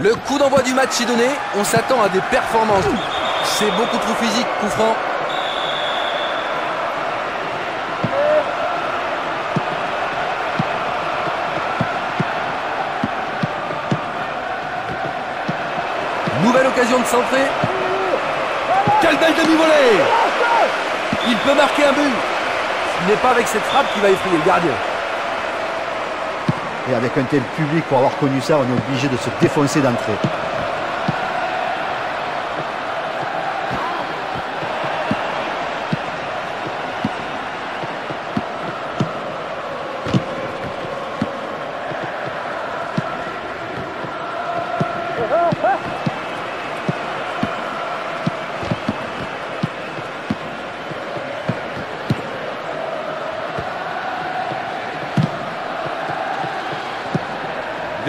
Le coup d'envoi du match est donné. On s'attend à des performances. C'est beaucoup trop physique, coup franc. Nouvelle occasion de centrer. Quelle belle demi-volée Il peut marquer un but. Ce n'est pas avec cette frappe qu'il va effrayer le gardien. Et avec un tel public, pour avoir connu ça, on est obligé de se défoncer d'entrée.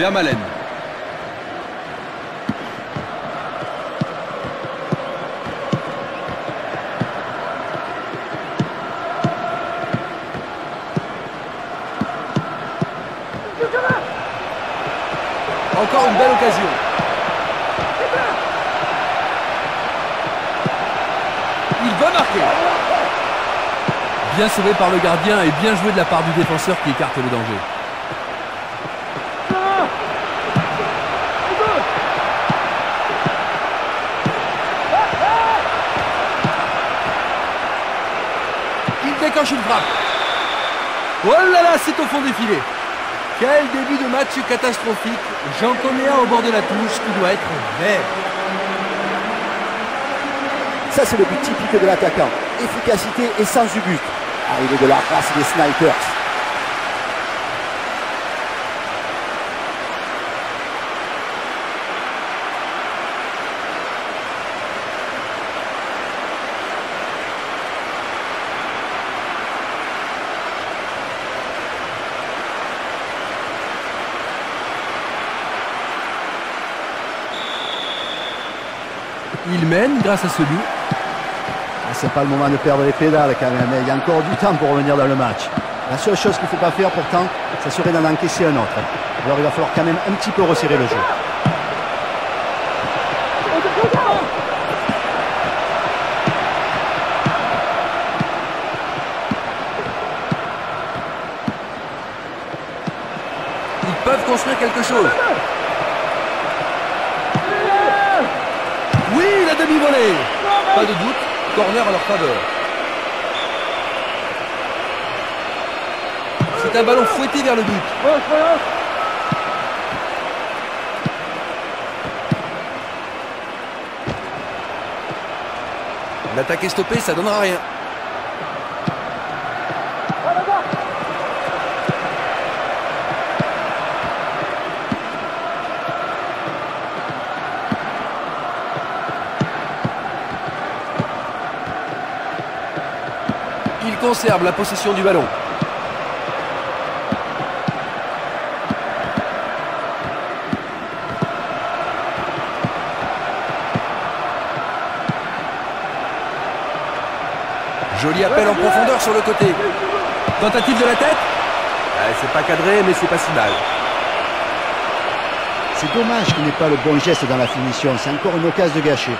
Vermalen. Encore une belle occasion. Il va marquer. Bien sauvé par le gardien et bien joué de la part du défenseur qui écarte le danger. Une frappe. Oh là là, c'est au fond des filets. Quel début de match catastrophique. J'en connais au bord de la touche qui doit être vert. Ça, c'est le but typique de l'attaquant. Efficacité et sens du but. Arrivé de la race des snipers. Il mène grâce à ce but. Ah, c'est pas le moment de perdre les pédales quand même. Il y a encore du temps pour revenir dans le match. La seule chose qu'il ne faut pas faire pourtant, ça serait d'en encaisser un autre. Alors il va falloir quand même un petit peu resserrer le jeu. Ils peuvent construire quelque chose. Oui, la demi-volée. Pas de doute, corner à leur faveur. C'est un ballon fouetté vers le but. L'attaque est stoppée, ça donnera rien. Conserve la possession du ballon. Joli appel en profondeur sur le côté. Tentative de la tête Ah, C'est pas cadré, mais c'est pas si mal. C'est dommage qu'il n'ait pas le bon geste dans la finition. C'est encore une occasion de gâcher.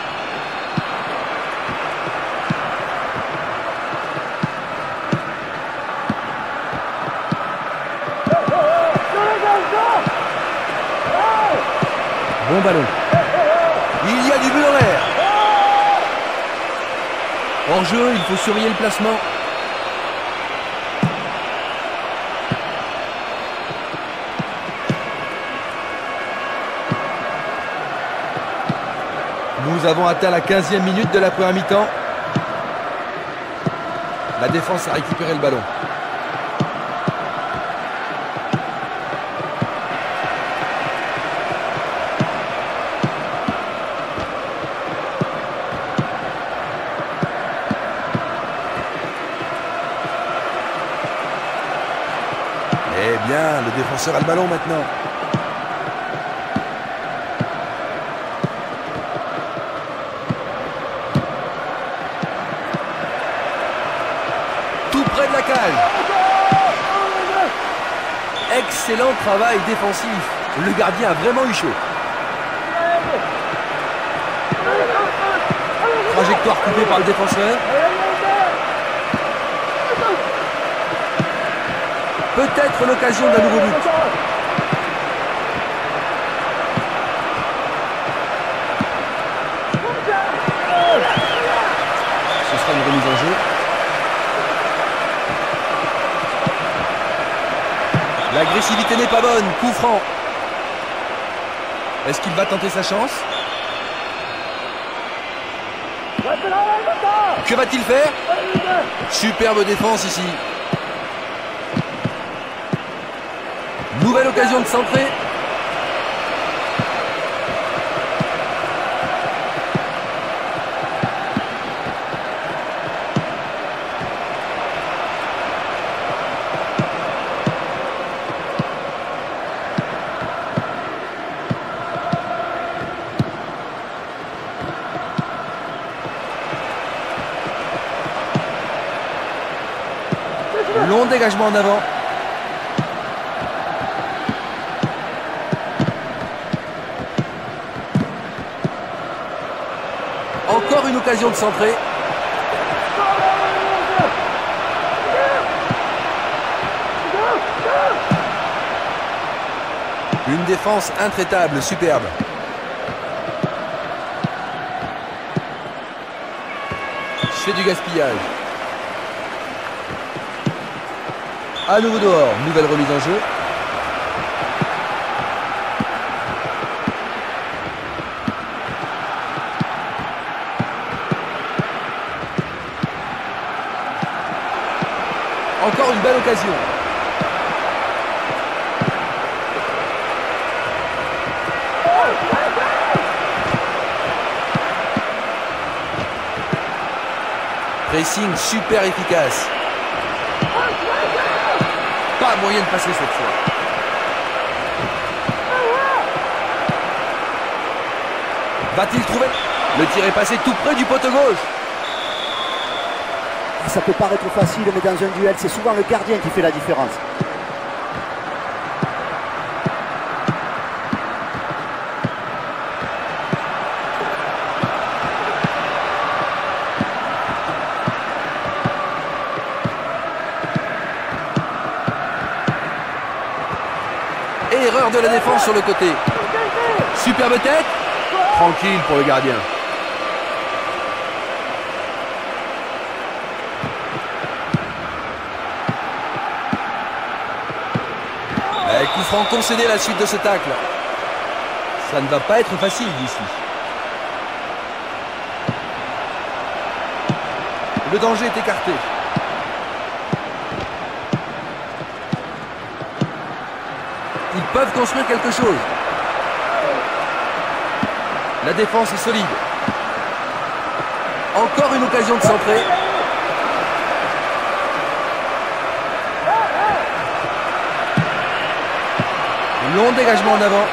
faut surveiller le placement. Nous avons atteint la 15e minute de la première mi-temps. La défense a récupéré le ballon. Bien, le défenseur a le ballon maintenant. Tout près de la cage. Excellent travail défensif. Le gardien a vraiment eu chaud. Trajectoire coupée par le défenseur. Peut-être l'occasion d'un nouveau but. Ce sera une remise en jeu. L'agressivité n'est pas bonne. Coup franc. Est-ce qu'il va tenter sa chance? Que va-t-il faire? Superbe défense ici. Nouvelle occasion de centrer. Long dégagement en avant. Encore une occasion de centrer. Une défense intraitable, superbe. Je du gaspillage. À nouveau dehors, nouvelle remise en jeu. Encore une belle occasion. Pressing super efficace. Pas moyen de passer cette fois. Va-t-il trouver Le tir est passé tout près du poteau gauche. Ça peut paraître facile, mais dans un duel, c'est souvent le gardien qui fait la différence. Erreur de la défense sur le côté. Superbe tête. Tranquille pour le gardien. Coup franc concédé la suite de ce tacle. Ça ne va pas être facile d'ici. Le danger est écarté. Ils peuvent construire quelque chose. La défense est solide. Encore une occasion de centrer. Long dégagement en avant.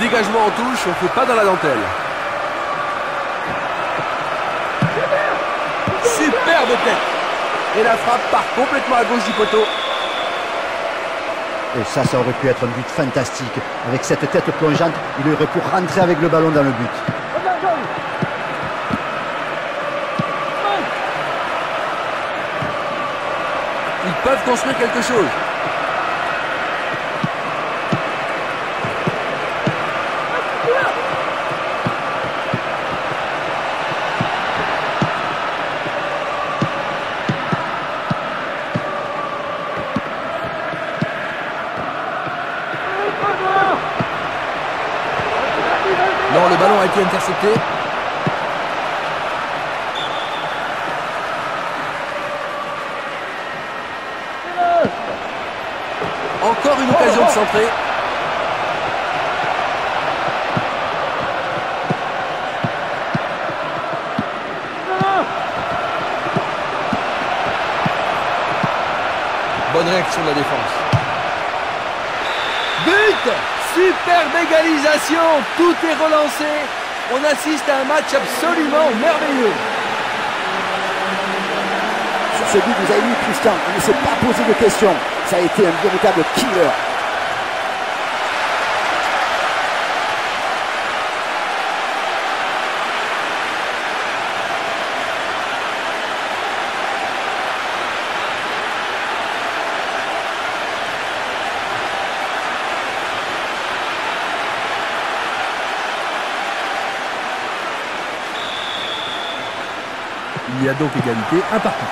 Dégagement en touche, on ne fait pas dans la dentelle. Superbe tête Et la frappe part complètement à gauche du poteau. Et ça, ça aurait pu être un but fantastique. Avec cette tête plongeante, il aurait pu rentrer avec le ballon dans le but. peuvent construire quelque chose. Non, le ballon a été intercepté. Centrer. Bonne réaction de la défense. But Superbe égalisation Tout est relancé. On assiste à un match absolument merveilleux. Sur ce but, vous avez vu Christian, il ne s'est pas posé de questions. Ça a été un véritable killer. A donc égalité, un partout.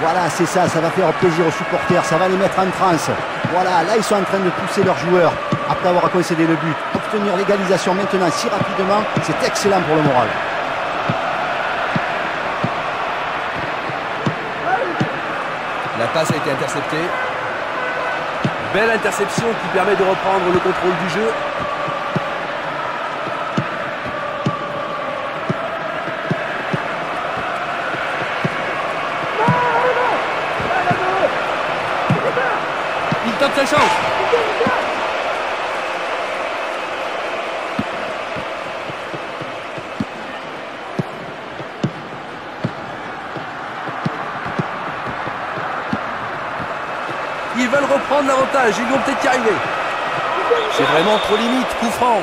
Voilà, c'est ça, ça va faire plaisir aux supporters, ça va les mettre en transe. Voilà, là ils sont en train de pousser leurs joueurs après avoir concédé le but. Obtenir l'égalisation maintenant si rapidement, c'est excellent pour le moral. La passe a été interceptée. Belle interception qui permet de reprendre le contrôle du jeu. Ils veulent reprendre l'avantage, ils vont peut-être y arriver. C'est vraiment trop limite, coup franc.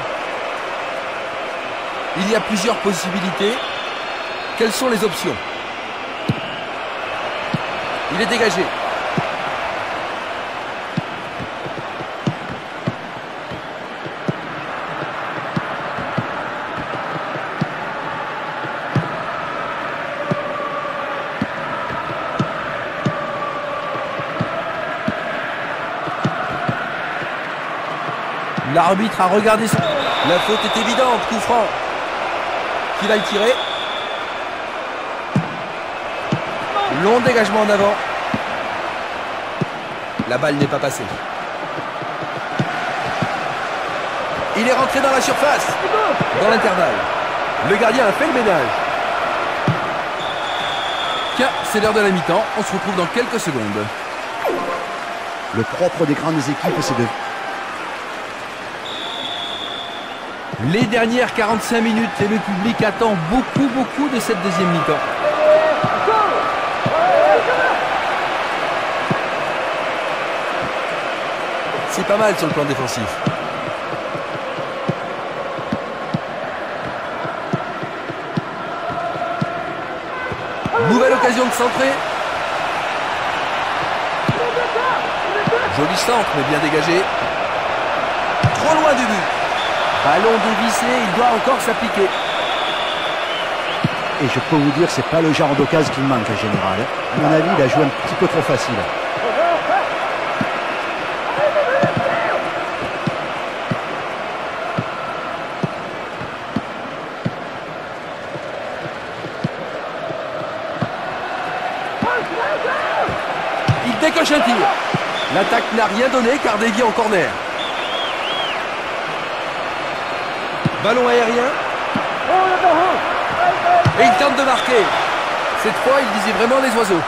Il y a plusieurs possibilités. Quelles sont les options? Il est dégagé. L'arbitre a regardé ça. La faute est évidente, coup franc. Qui va le tirer Long dégagement en avant. La balle n'est pas passée. Il est rentré dans la surface. Dans l'intervalle. Le gardien a fait le ménage. Tiens, c'est l'heure de la mi-temps. On se retrouve dans quelques secondes. Le propre des grandes équipes, c'est de Les dernières 45 minutes et le public attend beaucoup, beaucoup de cette deuxième mi-temps. C'est pas mal sur le plan défensif. Nouvelle occasion de centrer. Joli centre, mais bien dégagé. Trop loin du but. Ballon dévissé, il doit encore s'appliquer. Et je peux vous dire, c'est pas le genre d'occasion qui manque en général. À mon avis, il a joué un petit peu trop facile. Il décoche un tir. L'attaque n'a rien donné car dévié en corner. Ballon aérien. Et il tente de marquer. Cette fois, il visait vraiment les oiseaux.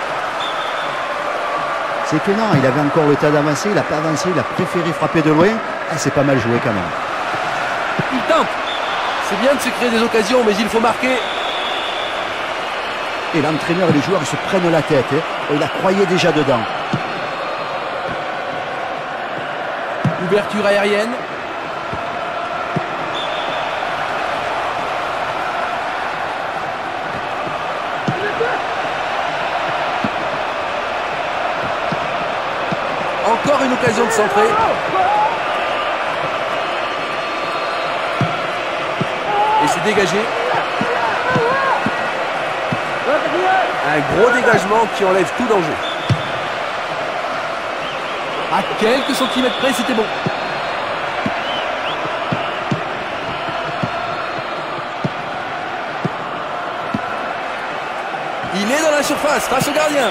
C'est étonnant, il avait encore le temps d'avancer, il n'a pas avancé, il a préféré frapper de loin. Ah, c'est pas mal joué quand même. Il tente. C'est bien de se créer des occasions, mais il faut marquer. Et l'entraîneur et les joueurs ils se prennent la tête. hein. Il a croyé déjà dedans. Ouverture aérienne. de centrer. Et c'est dégagé. Un gros dégagement qui enlève tout danger. À quelques centimètres près, c'était bon. Il est dans la surface, grâce au gardien.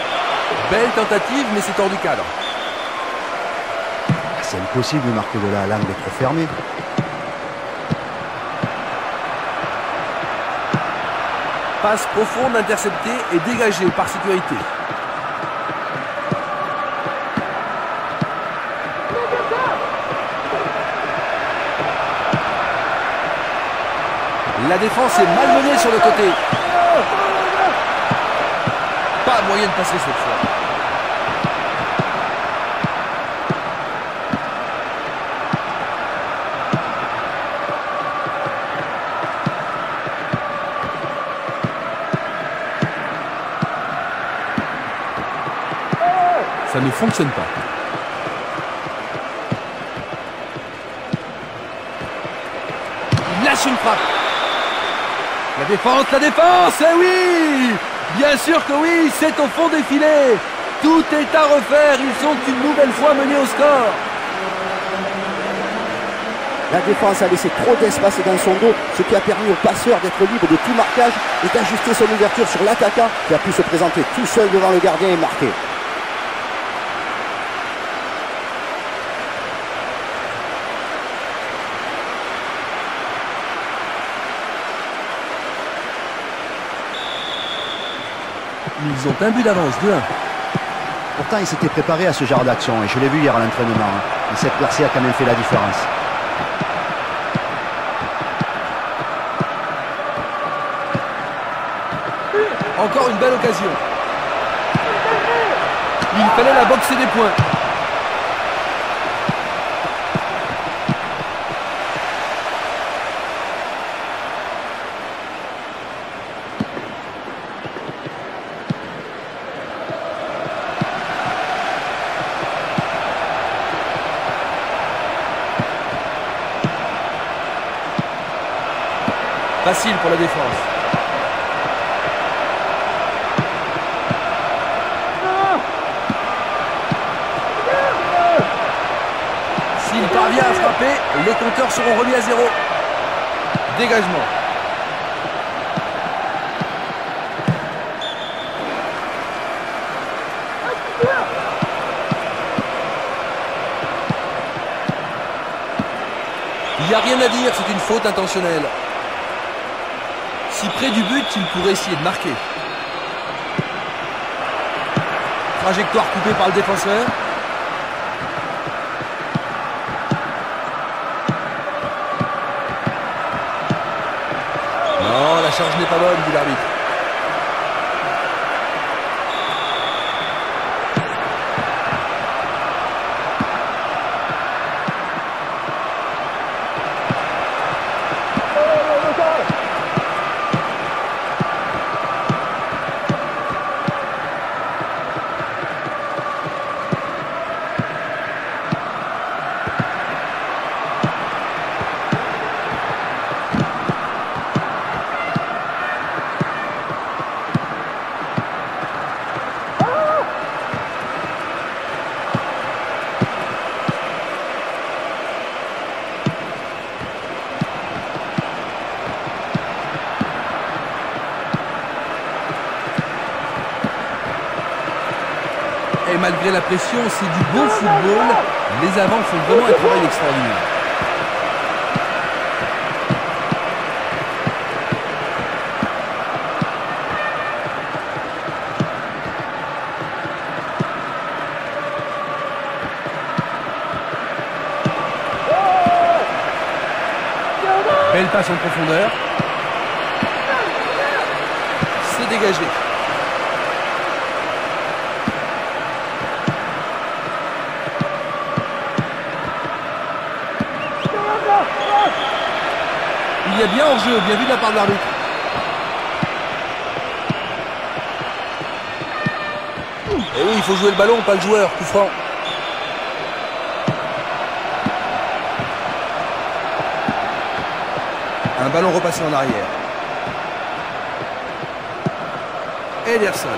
Belle tentative, mais c'est hors du cadre. C'est impossible de marquer de là, l'angle est trop fermé. Passe profonde interceptée et dégagée par sécurité. La défense est malmenée sur le côté. Pas moyen de passer cette fois. Ne fonctionne pas. Il lâche une frappe. La défense, la défense, eh oui Bien sûr que oui, c'est au fond des filets. Tout est à refaire, ils sont une nouvelle fois menés au score. La défense a laissé trop d'espace dans son dos, ce qui a permis au passeur d'être libre de tout marquage et d'ajuster son ouverture sur l'attaquant qui a pu se présenter tout seul devant le gardien et marquer. Ils ont un but d'avance, 2-1. Pourtant, il s'était préparé à ce genre d'action et je l'ai vu hier à l'entraînement. hein. Et cette percée a quand même fait la différence. Encore une belle occasion. Il fallait la boxer des points. Facile pour la défense. S'il parvient à frapper, les compteurs seront remis à zéro. Dégagement. Il n'y a rien à dire, c'est une faute intentionnelle. Si près du but, il pourrait essayer de marquer. Trajectoire coupée par le défenseur. Non, la charge n'est pas bonne, dit l'arbitre. Malgré la pression, c'est du beau football. Les avants font vraiment un travail extraordinaire. Belle passe en profondeur. C'est dégagé. Il y a bien hors-jeu, bien vu de la part de l'arbitre. Et oui, il faut jouer le ballon, pas le joueur, coup. Un ballon repassé en arrière. Ederson.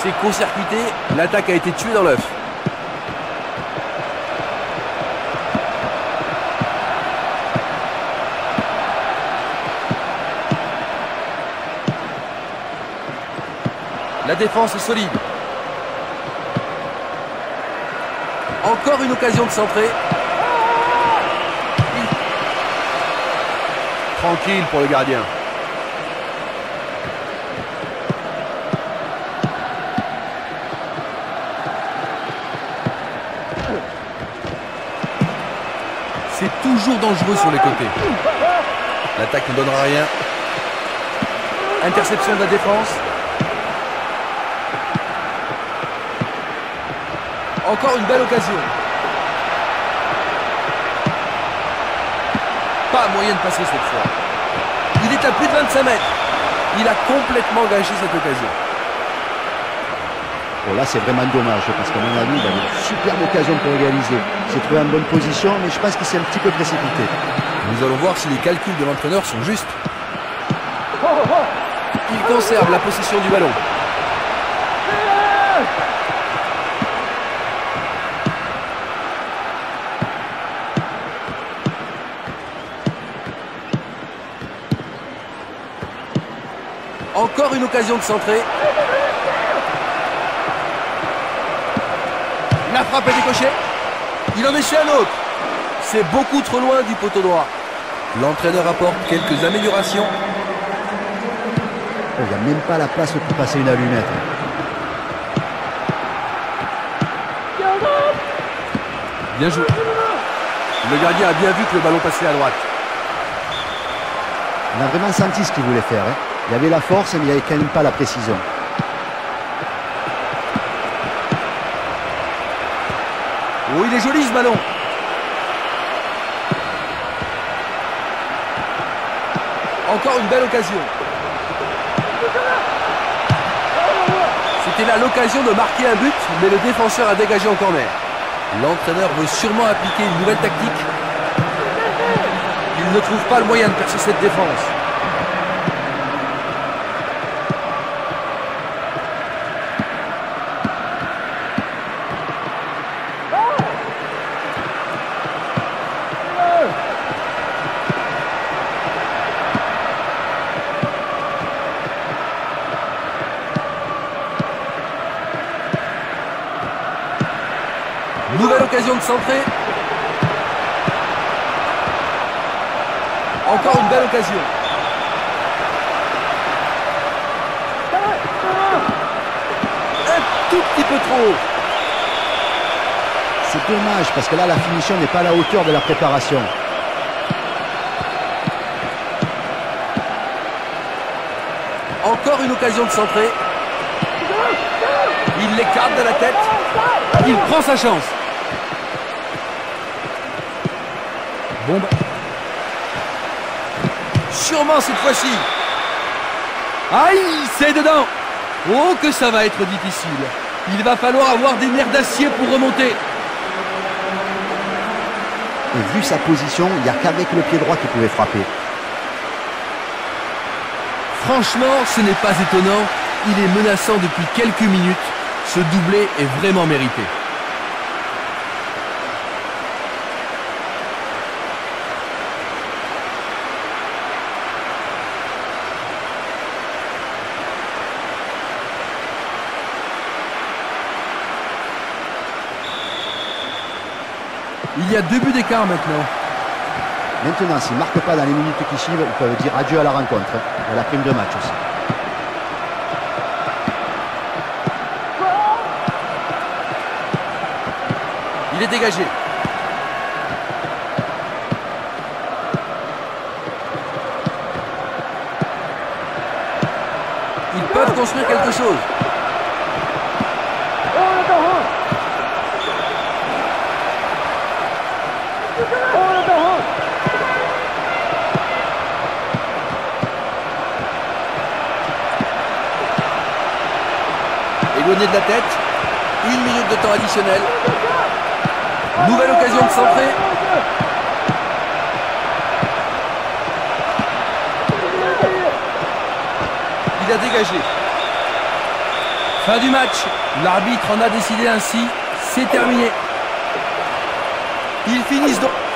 C'est court-circuité, l'attaque a été tuée dans l'œuf. Défense est solide. Encore une occasion de centrer. Tranquille pour le gardien. C'est toujours dangereux sur les côtés. L'attaque ne donnera rien. Interception de la défense. Encore une belle occasion. Pas moyen de passer cette fois. Il est à plus de 25 mètres. Il a complètement gâché cette occasion. Bon, là, c'est vraiment dommage parce qu'à mon avis, il a une superbe occasion pour égaliser. Il s'est trouvé en bonne position, mais je pense qu'il s'est un petit peu précipité. Nous allons voir si les calculs de l'entraîneur sont justes. Il conserve la possession du ballon. Une occasion de centrer. La frappe est décochée. Il en est un autre. C'est beaucoup trop loin du poteau droit. L'entraîneur apporte quelques améliorations. Il n'y a même pas la place pour passer une allumette. Bien joué. Le gardien a bien vu que le ballon passait à droite. On a vraiment senti ce qu'il voulait faire. hein. Il y avait la force, mais il n'y avait quand même pas la précision. Oh, il est joli ce ballon. Encore une belle occasion. C'était là l'occasion de marquer un but, mais le défenseur a dégagé en corner. L'entraîneur veut sûrement appliquer une nouvelle tactique. Il ne trouve pas le moyen de percer cette défense. Nouvelle occasion de centrer. Encore une belle occasion. Un tout petit peu trop haut. C'est dommage parce que là, la finition n'est pas à la hauteur de la préparation. Encore une occasion de centrer. Il l'écarte de la tête. Il prend sa chance. Bon bah. Sûrement cette fois-ci. Aïe, c'est dedans. Oh que ça va être difficile. Il va falloir avoir des nerfs d'acier pour remonter. Et vu sa position, il n'y a qu'avec le pied droit qu'il pouvait frapper. Franchement, ce n'est pas étonnant. Il est menaçant depuis quelques minutes. Ce doublé est vraiment mérité. Il y a deux buts d'écart maintenant. Maintenant, s'il ne marque pas dans les minutes qui suivent, ils peuvent dire adieu à la rencontre. et à la prime de match aussi. Il est dégagé. Ils peuvent construire quelque chose. De la tête. Une minute de temps additionnel. Nouvelle occasion de centrer. Il a dégagé. Fin du match. L'arbitre en a décidé ainsi. C'est terminé. Ils finissent donc.